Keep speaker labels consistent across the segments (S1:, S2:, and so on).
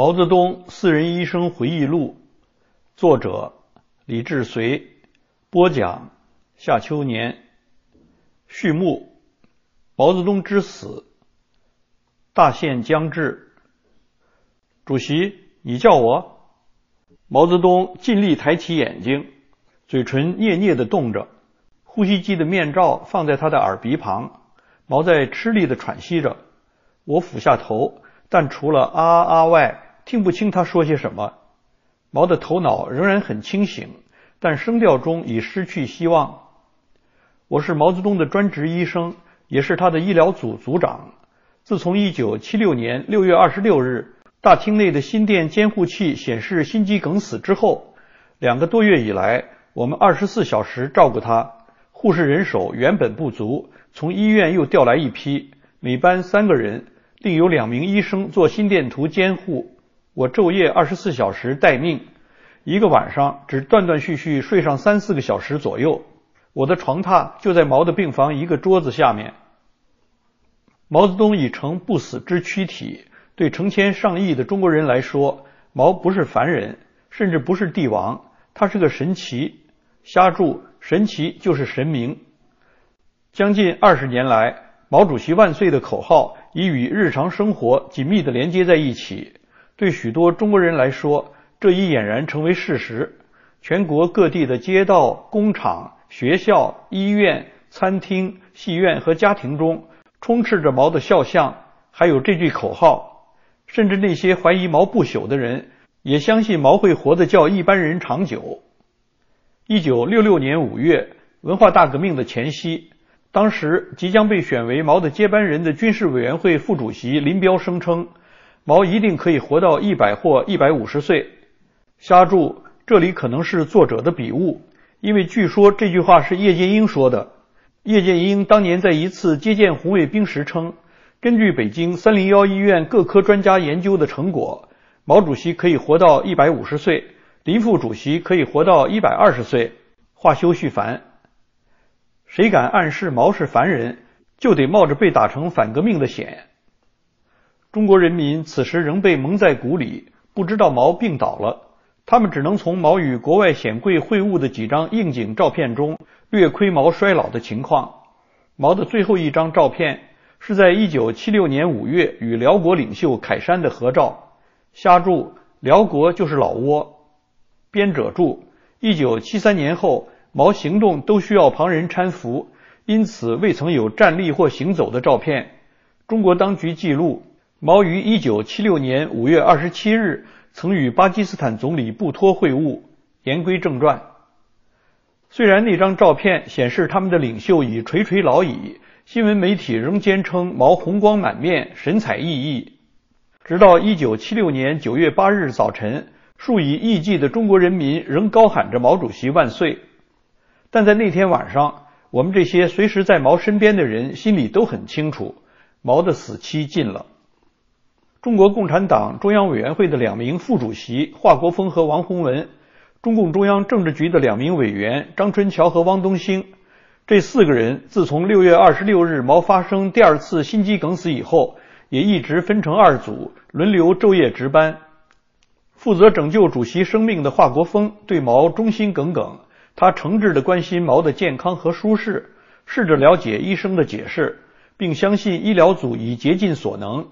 S1: 毛泽东私人医生回忆录，作者李志绥，播讲夏秋年。序幕：毛泽东之死，大限将至。主席，你叫我？毛泽东尽力抬起眼睛，嘴唇嗫嗫的动着，呼吸机的面罩放在他的耳鼻旁，毛在吃力的喘息着。我俯下头。但除了啊啊外，听不清他说些什么。毛的头脑仍然很清醒，但声调中已失去希望。我是毛泽东的专职医生，也是他的医疗组组长。自从1976年6月26日大厅内的心电监护器显示心肌梗死之后，两个多月以来，我们24小时照顾他。护士人手原本不足，从医院又调来一批，每班三个人。另有两名医生做心电图监护，我昼夜二十四小时待命，一个晚上只断断续续睡上三四个小时左右。我的床榻就在毛的病房一个桌子下面。毛泽东已成不死之躯体，对成千上亿的中国人来说，毛不是凡人，甚至不是帝王，他是个神奇。瞎注，神奇就是神明。将近二十年来，毛主席万岁的口号。已与日常生活紧密地连接在一起。对许多中国人来说，这已俨然成为事实。全国各地的街道、工厂、学校、医院、餐厅、戏院和家庭中，充斥着毛的肖像，还有这句口号。甚至那些怀疑毛不朽的人，也相信毛会活得较一般人长久。一九六六年五月，文化大革命的前夕。当时即将被选为毛的接班人的军事委员会副主席林彪声称，毛一定可以活到一百或一百五十岁。瞎注，这里可能是作者的笔误，因为据说这句话是叶剑英说的。叶剑英当年在一次接见红卫兵时称，根据北京三零幺医院各科专家研究的成果，毛主席可以活到一百五十岁，林副主席可以活到一百二十岁。话休续凡。谁敢暗示毛是凡人，就得冒着被打成反革命的险。中国人民此时仍被蒙在鼓里，不知道毛病倒了。他们只能从毛与国外显贵会晤的几张应景照片中略窥毛衰老的情况。毛的最后一张照片是在1976年5月与辽国领袖凯山的合照。瞎注，辽国就是老挝。编者注：1973年后。毛行动都需要旁人搀扶，因此未曾有站立或行走的照片。中国当局记录，毛于1976年5月27日曾与巴基斯坦总理布托会晤。言归正传，虽然那张照片显示他们的领袖已垂垂老矣，新闻媒体仍坚称毛红光满面，神采奕奕。直到1976年9月8日早晨，数以亿计的中国人民仍高喊着“毛主席万岁”。但在那天晚上，我们这些随时在毛身边的人心里都很清楚，毛的死期近了。中国共产党中央委员会的两名副主席华国锋和王洪文，中共中央政治局的两名委员张春桥和汪东兴，这四个人自从六月二十六日毛发生第二次心肌梗死以后，也一直分成二组，轮流昼夜值班。负责拯救主席生命的华国锋对毛忠心耿耿。他诚挚地关心毛的健康和舒适，试着了解医生的解释，并相信医疗组已竭尽所能。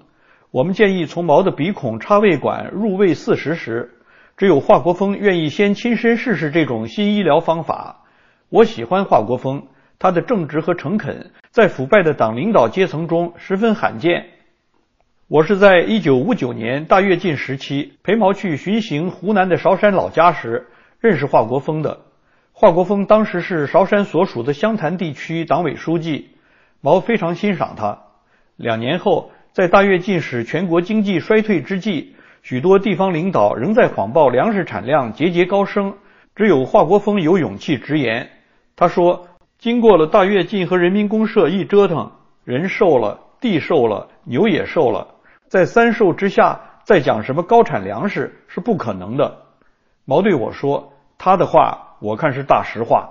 S1: 我们建议从毛的鼻孔插胃管入胃四十时，只有华国锋愿意先亲身试试这种新医疗方法。我喜欢华国锋，他的正直和诚恳在腐败的党领导阶层中十分罕见。我是在一九五九年大跃进时期陪毛去巡行湖南的韶山老家时认识华国锋的。华国锋当时是韶山所属的湘潭地区党委书记，毛非常欣赏他。两年后，在大跃进使全国经济衰退之际，许多地方领导仍在谎报粮食产量节节高升，只有华国锋有勇气直言。他说：“经过了大跃进和人民公社一折腾，人瘦了，地瘦了，牛也瘦了，在三瘦之下，再讲什么高产粮食是不可能的。”毛对我说：“他的话。”我看是大实话。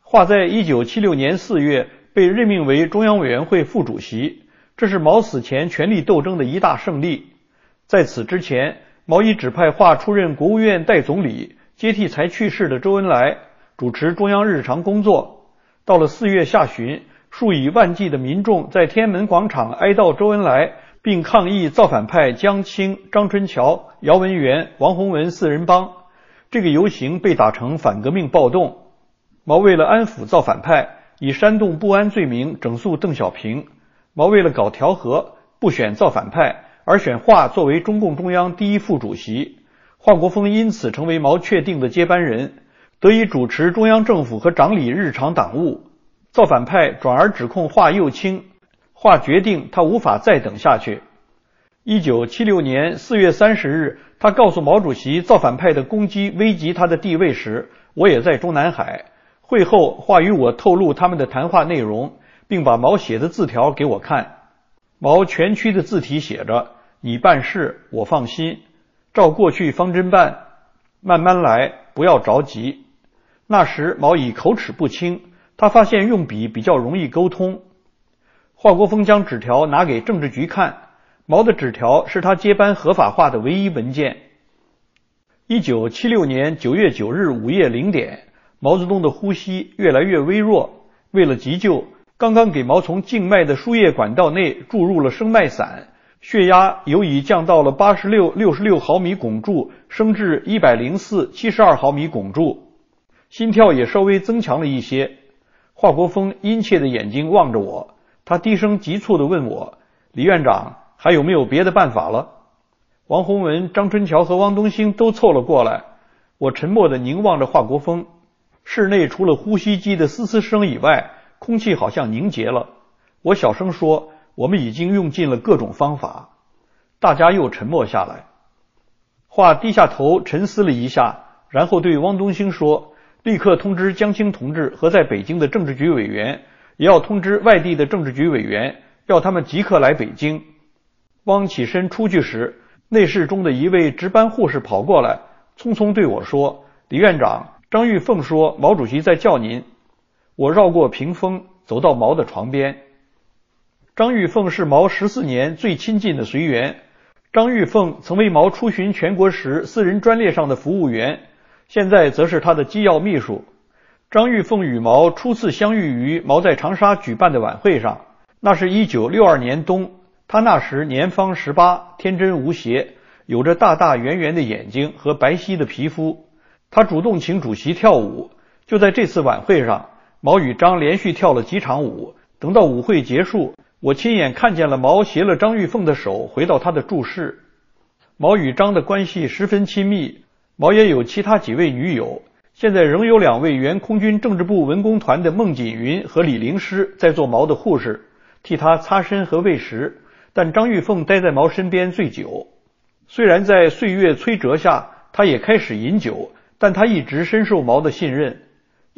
S1: 华在一九七六年四月被任命为中央委员会副主席，这是毛死前权力斗争的一大胜利。在此之前，毛已指派华出任国务院代总理，接替才去世的周恩来，主持中央日常工作。到了四月下旬，数以万计的民众在天安门广场哀悼周恩来，并抗议造反派江青、张春桥、姚文元、王洪文四人帮。这个游行被打成反革命暴动。毛为了安抚造反派，以煽动不安罪名整肃邓小平。毛为了搞调和，不选造反派，而选华作为中共中央第一副主席。华国锋因此成为毛确定的接班人，得以主持中央政府和掌理日常党务。造反派转而指控华右倾，华决定他无法再等下去。一九七六年四月三十日，他告诉毛主席，造反派的攻击危及他的地位时，我也在中南海。会后，华与我透露他们的谈话内容，并把毛写的字条给我看。毛全区的字体写着：“你办事，我放心，照过去方针办，慢慢来，不要着急。”那时毛已口齿不清，他发现用笔比较容易沟通。华国锋将纸条拿给政治局看，毛的纸条是他接班合法化的唯一文件。一九七六年九月九日午夜零点。毛泽东的呼吸越来越微弱，为了急救，刚刚给毛从静脉的输液管道内注入了生脉散，血压由已降到了八十六六十六毫米汞柱，升至一百零四七十二毫米汞柱，心跳也稍微增强了一些。华国锋殷切的眼睛望着我，他低声急促地问我：“李院长，还有没有别的办法了？”王洪文、张春桥和汪东兴都凑了过来，我沉默地凝望着华国锋。室内除了呼吸机的嘶嘶声以外，空气好像凝结了。我小声说：“我们已经用尽了各种方法。”大家又沉默下来。华低下头沉思了一下，然后对汪东兴说：“立刻通知江青同志和在北京的政治局委员，也要通知外地的政治局委员，要他们即刻来北京。”汪起身出去时，内室中的一位值班护士跑过来，匆匆对我说：“李院长。”张玉凤说：“毛主席在叫您。”我绕过屏风，走到毛的床边。张玉凤是毛十四年最亲近的随员。张玉凤曾为毛出巡全国时私人专列上的服务员，现在则是他的机要秘书。张玉凤与毛初次相遇于毛在长沙举办的晚会上，那是一九六二年冬，他那时年方十八，天真无邪，有着大大圆圆的眼睛和白皙的皮肤。他主动请主席跳舞，就在这次晚会上，毛与张连续跳了几场舞。等到舞会结束，我亲眼看见了毛携了张玉凤的手回到他的住室。毛与张的关系十分亲密，毛也有其他几位女友。现在仍有两位原空军政治部文工团的孟锦云和李灵师在做毛的护士，替他擦身和喂食。但张玉凤待在毛身边最久。虽然在岁月摧折下，他也开始饮酒。但他一直深受毛的信任。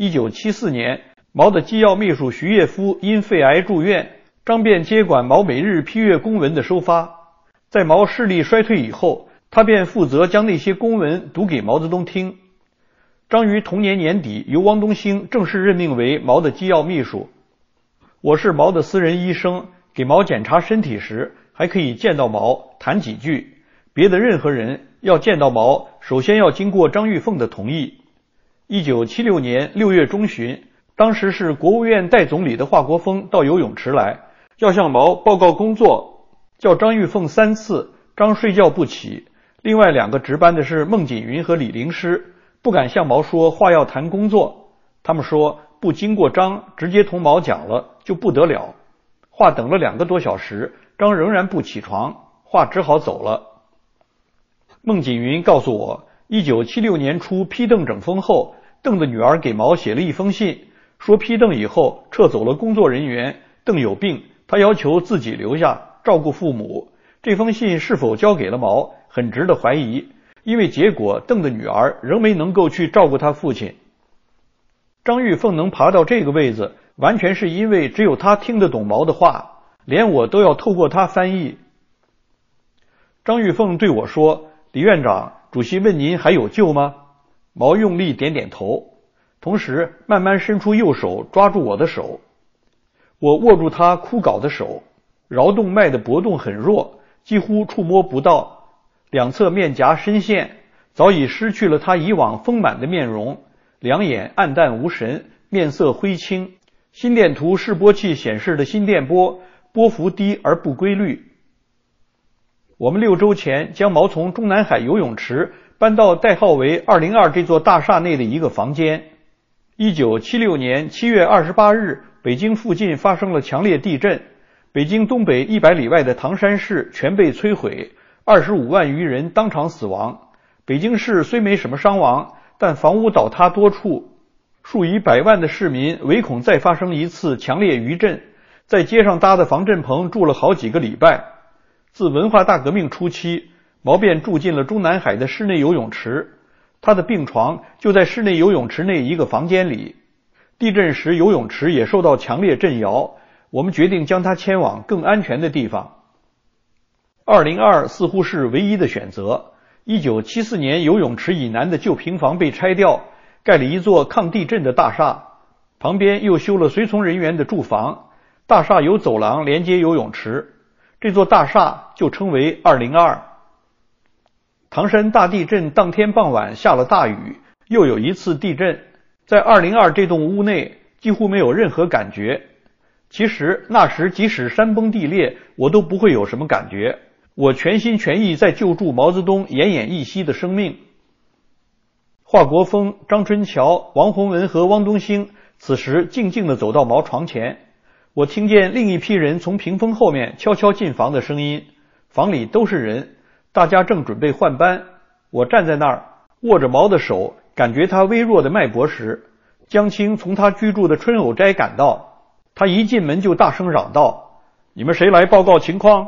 S1: 一九七四年，毛的机要秘书徐业夫因肺癌住院，张便接管毛每日批阅公文的收发。在毛视力衰退以后，他便负责将那些公文读给毛泽东听。张于同年年底由汪东兴正式任命为毛的机要秘书。我是毛的私人医生，给毛检查身体时还可以见到毛谈几句。别的任何人要见到毛，首先要经过张玉凤的同意。一九七六年六月中旬，当时是国务院代总理的华国锋到游泳池来，要向毛报告工作，叫张玉凤三次，张睡觉不起。另外两个值班的是孟锦云和李灵师，不敢向毛说话，要谈工作。他们说不经过张，直接同毛讲了就不得了。话等了两个多小时，张仍然不起床，话只好走了。孟锦云告诉我，一九七六年初批邓整风后，邓的女儿给毛写了一封信，说批邓以后撤走了工作人员，邓有病，他要求自己留下照顾父母。这封信是否交给了毛，很值得怀疑，因为结果邓的女儿仍没能够去照顾他父亲。张玉凤能爬到这个位子，完全是因为只有他听得懂毛的话，连我都要透过他翻译。张玉凤对我说。李院长，主席问您还有救吗？毛用力点点头，同时慢慢伸出右手抓住我的手。我握住他枯槁的手，桡动脉的搏动很弱，几乎触摸不到。两侧面颊深陷，早已失去了他以往丰满的面容，两眼暗淡无神，面色灰青。心电图示波器显示的心电波波幅低而不规律。我们六周前将毛从中南海游泳池搬到代号为二零二这座大厦内的一个房间。一九七六年七月二十八日，北京附近发生了强烈地震，北京东北一百里外的唐山市全被摧毁，二十五万余人当场死亡。北京市虽没什么伤亡，但房屋倒塌多处。数以百万的市民唯恐再发生一次强烈余震，在街上搭的防震棚住了好几个礼拜。自文化大革命初期，毛便住进了中南海的室内游泳池，他的病床就在室内游泳池内一个房间里。地震时，游泳池也受到强烈震摇，我们决定将他迁往更安全的地方。二零二似乎是唯一的选择。一九七四年，游泳池以南的旧平房被拆掉。盖了一座抗地震的大厦，旁边又修了随从人员的住房。大厦有走廊连接游泳池，这座大厦就称为二零二。唐山大地震当天傍晚下了大雨，又有一次地震，在二零二这栋屋内几乎没有任何感觉。其实那时即使山崩地裂，我都不会有什么感觉。我全心全意在救助毛泽东奄奄一息的生命。华国锋、张春桥、王洪文和汪东兴此时静静地走到毛床前。我听见另一批人从屏风后面悄悄进房的声音。房里都是人，大家正准备换班。我站在那儿，握着毛的手，感觉他微弱的脉搏时，江青从他居住的春藕斋赶到。他一进门就大声嚷道：“你们谁来报告情况？”